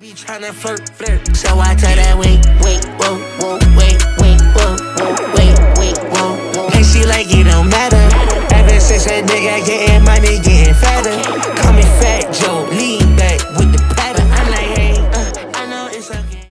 Be tryna flirt, flirt. So I tell that wait, wait, whoa, whoa, wait, wait, whoa, whoa, wait, wait, whoa, whoa. And she like it don't matter. Ever since that nigga getting money, getting fatter. Call me Fat Joe, lean back with the pattern. I'm like, hey, uh, I know it's okay.